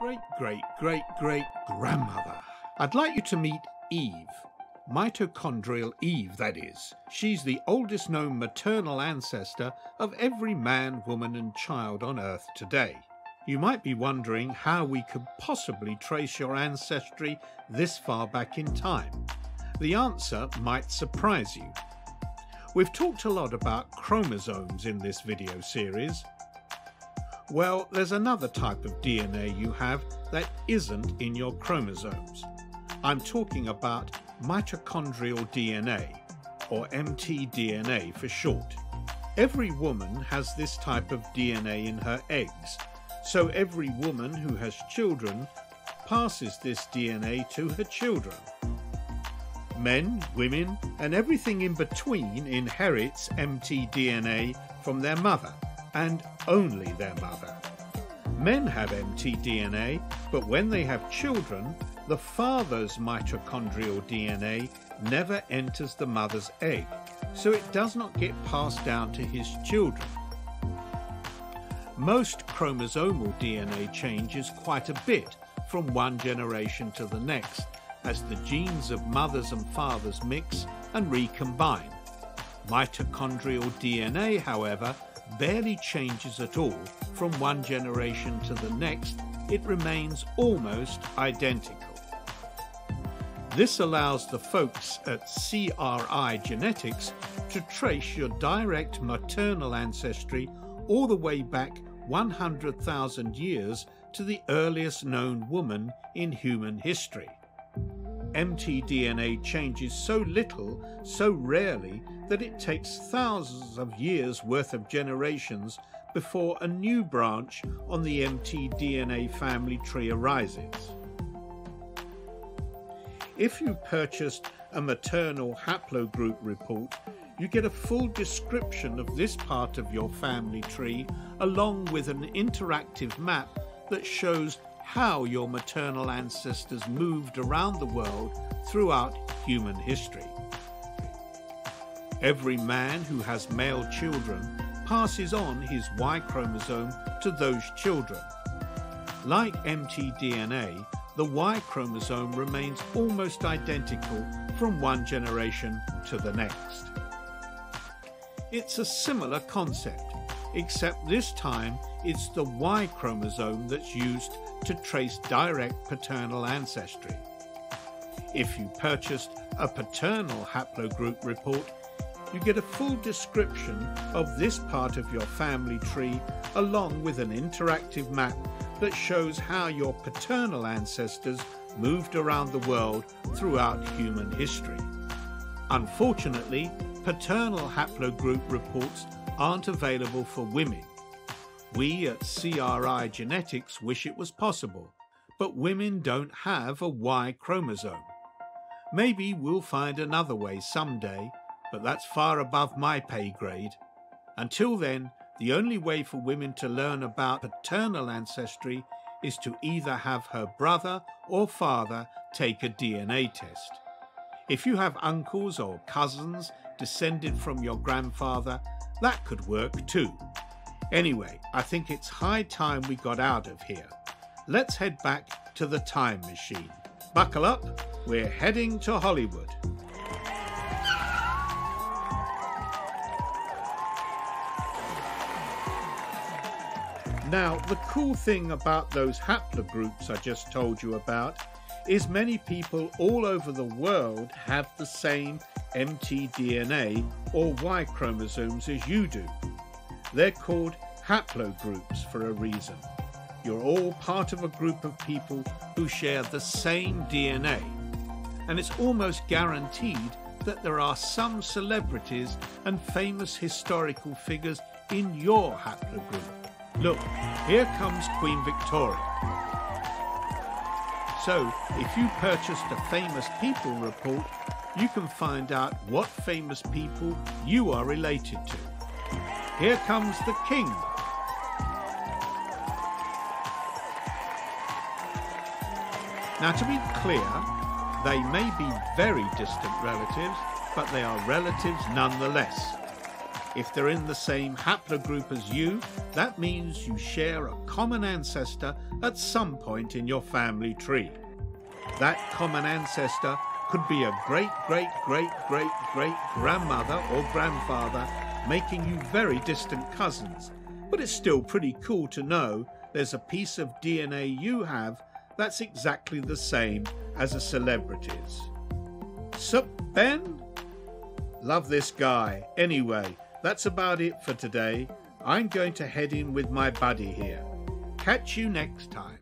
great great great great grandmother. I'd like you to meet Eve. Mitochondrial Eve, that is. She's the oldest known maternal ancestor of every man, woman, and child on Earth today. You might be wondering how we could possibly trace your ancestry this far back in time. The answer might surprise you. We've talked a lot about chromosomes in this video series. Well, there's another type of DNA you have that isn't in your chromosomes. I'm talking about mitochondrial DNA, or mtDNA for short. Every woman has this type of DNA in her eggs, so every woman who has children passes this DNA to her children. Men, women, and everything in between inherits mtDNA from their mother, and only their mother. Men have mtDNA, but when they have children, the father's mitochondrial DNA never enters the mother's egg, so it does not get passed down to his children. Most chromosomal DNA changes quite a bit from one generation to the next as the genes of mothers and fathers mix and recombine. Mitochondrial DNA, however, barely changes at all from one generation to the next, it remains almost identical. This allows the folks at CRI Genetics to trace your direct maternal ancestry all the way back 100,000 years to the earliest known woman in human history. mtDNA changes so little, so rarely, that it takes thousands of years worth of generations before a new branch on the mtDNA family tree arises. If you purchased a maternal haplogroup report, you get a full description of this part of your family tree along with an interactive map that shows how your maternal ancestors moved around the world throughout human history. Every man who has male children passes on his Y chromosome to those children. Like mtDNA, the Y chromosome remains almost identical from one generation to the next. It's a similar concept, except this time it's the Y chromosome that's used to trace direct paternal ancestry. If you purchased a paternal haplogroup report, you get a full description of this part of your family tree along with an interactive map that shows how your paternal ancestors moved around the world throughout human history. Unfortunately, paternal haplogroup reports aren't available for women. We at CRI Genetics wish it was possible, but women don't have a Y chromosome. Maybe we'll find another way someday, but that's far above my pay grade. Until then, the only way for women to learn about paternal ancestry is to either have her brother or father take a DNA test. If you have uncles or cousins descended from your grandfather, that could work too. Anyway, I think it's high time we got out of here. Let's head back to the time machine. Buckle up, we're heading to Hollywood. Now, the cool thing about those haplogroups I just told you about is many people all over the world have the same mtDNA or Y chromosomes as you do. They're called haplogroups for a reason. You're all part of a group of people who share the same DNA. And it's almost guaranteed that there are some celebrities and famous historical figures in your haplogroup. Look, here comes Queen Victoria. So, if you purchased a famous people report, you can find out what famous people you are related to. Here comes the king. Now, to be clear, they may be very distant relatives, but they are relatives nonetheless. If they're in the same haplogroup as you, that means you share a common ancestor at some point in your family tree. That common ancestor could be a great, great, great, great, great grandmother or grandfather, making you very distant cousins. But it's still pretty cool to know there's a piece of DNA you have that's exactly the same as a celebrity's. Sup, Ben? Love this guy. Anyway, that's about it for today. I'm going to head in with my buddy here. Catch you next time.